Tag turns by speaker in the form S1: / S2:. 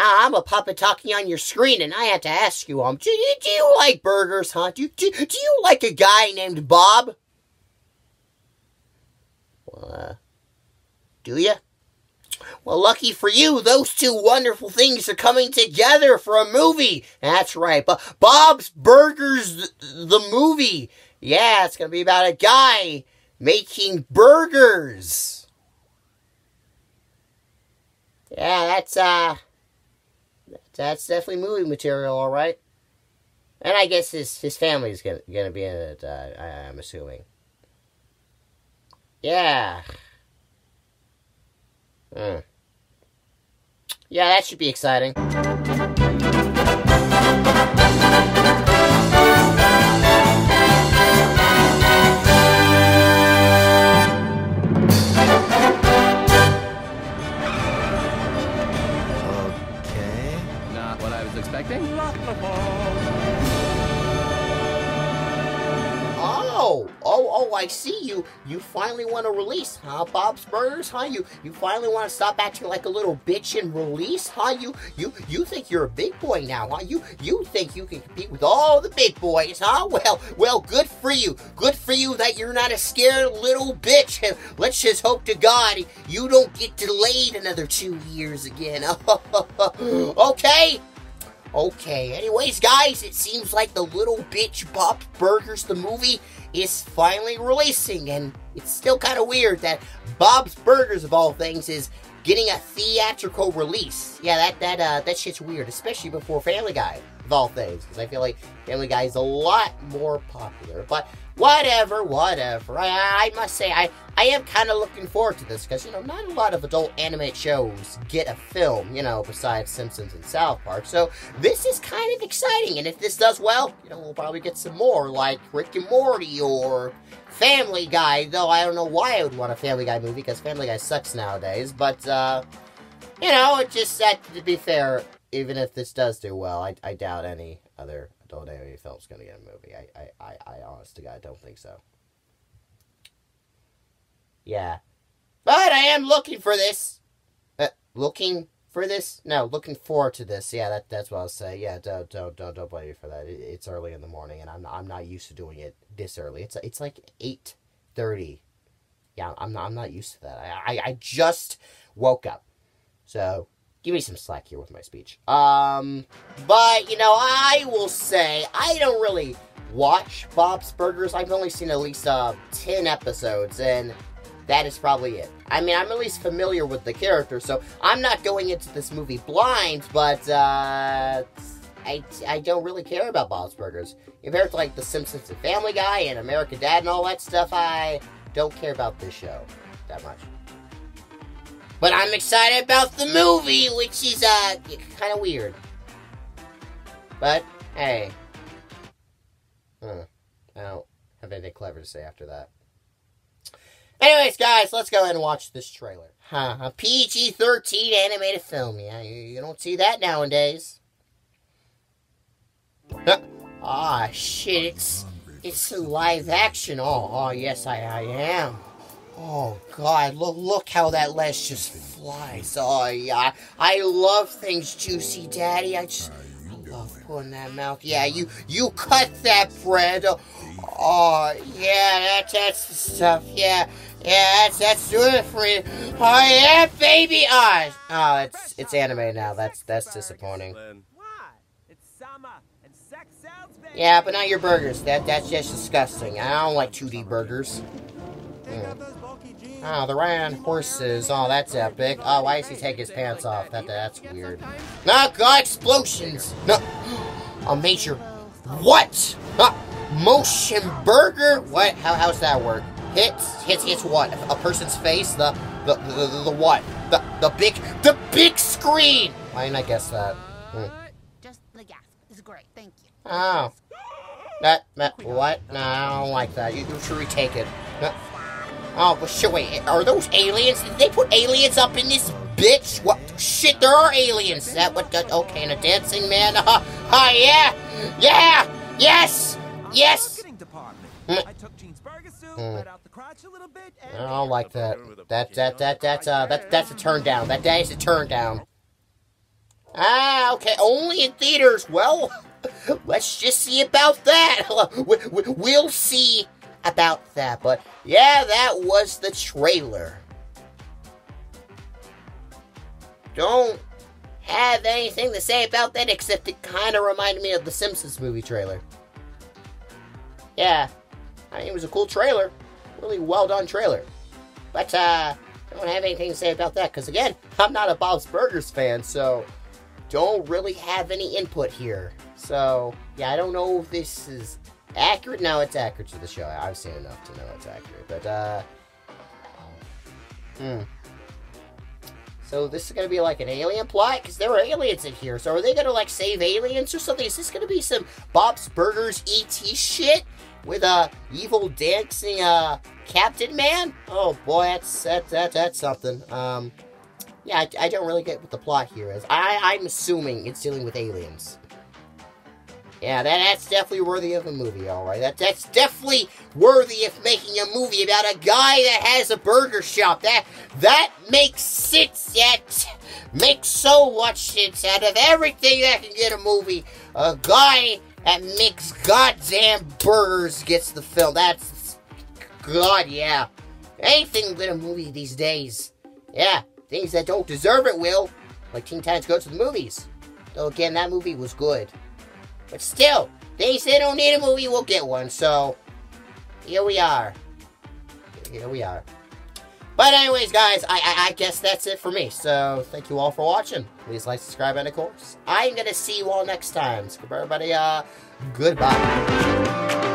S1: I'm a puppet talking on your screen, and I have to ask you, um, do you, do you like burgers, huh? Do, do, do you like a guy named Bob? Uh, do you? Well, lucky for you, those two wonderful things are coming together for a movie. That's right, Bob's Burgers, the movie. Yeah, it's gonna be about a guy making burgers. Yeah, that's uh, that's definitely movie material, all right. And I guess his his family's gonna gonna be in it. Uh, I, I'm assuming. Yeah. Hmm. Yeah, that should be exciting. Oh, oh, oh! I see you. You finally want to release, huh, Bob's Burgers? Huh? You, you finally want to stop acting like a little bitch and release, huh? You, you, you think you're a big boy now, huh? You, you think you can compete with all the big boys, huh? Well, well, good for you. Good for you that you're not a scared little bitch. Let's just hope to God you don't get delayed another two years again. okay. Okay, anyways, guys, it seems like the Little Bitch Bob's Burgers, the movie, is finally releasing, and it's still kind of weird that Bob's Burgers, of all things, is getting a theatrical release. Yeah, that that uh, that shit's weird, especially before Family Guy, of all things, because I feel like Family Guy is a lot more popular. But whatever, whatever. I, I must say, I I am kind of looking forward to this because you know not a lot of adult animated shows get a film, you know, besides Simpsons and South Park. So this is kind of exciting, and if this does well, you know, we'll probably get some more like Rick and Morty or Family Guy. Though I don't know why I would want a Family Guy movie because Family Guy sucks nowadays. But uh, you know, it just that to be fair, even if this does do well, I, I doubt any other adult animated film's going to get a movie. I, I, I, I honest to God don't think so. Yeah. But I am looking for this. Uh, looking for this? No, looking forward to this. Yeah, that that's what I'll say. Yeah, don't don't don't don't blame me for that. It, it's early in the morning, and I'm I'm not used to doing it this early. It's it's like eight thirty. Yeah, I'm not I'm not used to that. I, I I just woke up, so give me some slack here with my speech. Um, but you know, I will say I don't really watch Bob's Burgers. I've only seen at least uh ten episodes, and that is probably it. I mean, I'm at least familiar with the character, so I'm not going into this movie blind, but, uh, I, I don't really care about Bob's Burgers. Compared to, like, The Simpsons and Family Guy and American Dad and all that stuff, I don't care about this show that much. But I'm excited about the movie, which is, uh, kind of weird. But, hey. Hmm. I don't have anything clever to say after that. Anyways, guys, let's go ahead and watch this trailer. Huh, a PG 13 animated film. Yeah, you, you don't see that nowadays. Huh. Ah, shit, it's, it's live action. Oh, oh, yes, I, I am. Oh, God, look, look how that ledge just flies. Oh, yeah, I love things juicy, Daddy. I just Putting that mouth. Yeah, you, you cut that bread. Oh, oh yeah, that, that's the stuff. Yeah. Yeah, that's that's doing it for you. Oh yeah, baby. Oh, oh it's it's anime now. That's that's disappointing. Yeah, but not your burgers. That that's just disgusting. I don't like 2D burgers. Mm. Oh, the Ryan horses. Oh, that's epic. Oh, why does he take his pants off? That that's weird. No, God, explosions. No, a major. What? Uh, motion burger? What? How how's that work? Hits, hits, hits what? A person's face? The, the, the, the, the what? The, the big, the big screen! Why didn't I guess that? Hmm.
S2: Just the gasp is great. Thank you.
S1: Oh. That, that, what? No, I don't like that. You, you should retake it. No. Oh, but shit, wait, are those aliens? Did they put aliens up in this bitch? What? Shit, there are aliens. Is that what, the, okay, and a dancing man? Ha, uh, uh, yeah! Yeah! Yes! Yes! Mm. Mm. I don't like that. That that that that's uh that that's a turn down. That that is a turn down. Ah, okay, only in theaters. Well, let's just see about that. We'll see about that. But yeah, that was the trailer. Don't have anything to say about that except it kind of reminded me of the Simpsons movie trailer. Yeah, I mean, it was a cool trailer. Really well done trailer. But, uh, don't have anything to say about that because, again, I'm not a Bob's Burgers fan, so don't really have any input here. So, yeah, I don't know if this is accurate. No, it's accurate to the show. I've seen enough to know it's accurate. But, uh, hmm. So this is gonna be like an alien plot because there are aliens in here. So are they gonna like save aliens or something? Is this gonna be some Bob's Burgers ET shit with a evil dancing uh Captain Man? Oh boy, that's that, that that's something. Um, yeah, I, I don't really get what the plot here is. I I'm assuming it's dealing with aliens. Yeah, that, that's definitely worthy of a movie, alright. That that's definitely worthy of making a movie about a guy that has a burger shop. That that makes sense. That makes so much sense out of everything that can get a movie. A guy that makes goddamn burgers gets the film. That's God, yeah. Anything with a movie these days. Yeah, things that don't deserve it will. Like Teen Titans Go to the Movies. Though again, that movie was good. But still, they say don't need a movie, we'll get one. So, here we are. Here we are. But anyways, guys, I, I, I, guess that's it for me. So, thank you all for watching. Please like, subscribe, and of course, I'm going to see you all next time. So, everybody, uh, goodbye.